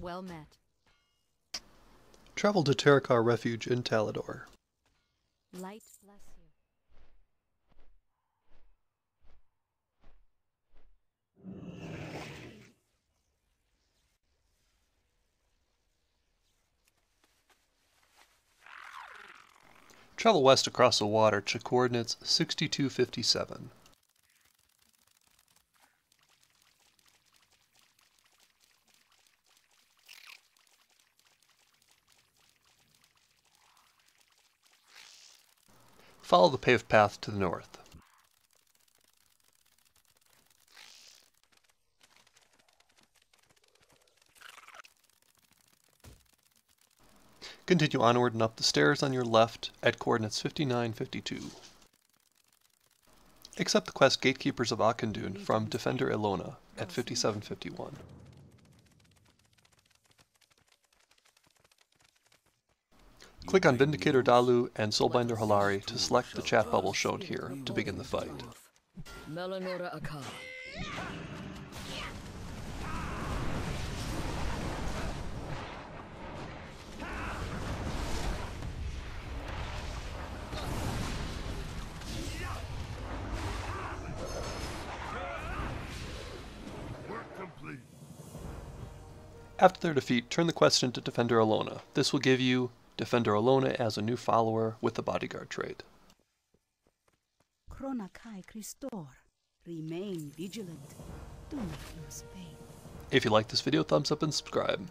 Well met. Travel to Terokkar Refuge in Talador. Light bless you. Travel west across the water to coordinates 6257. Follow the paved path to the north. Continue onward and up the stairs on your left at coordinates 5952. Accept the quest Gatekeepers of Auchindoun from Defender Illona at 5751. Click on Vindicator Dalu and Soulbinder Halaari to select the chat bubble shown here to begin the fight. After their defeat, turn the quest into Defender Illona. This will give you Defender Illona as a new follower with the Bodyguard trait. Krona ki cristorr. Remain vigilant. Do not lose faith. If you like this video, thumbs up and subscribe.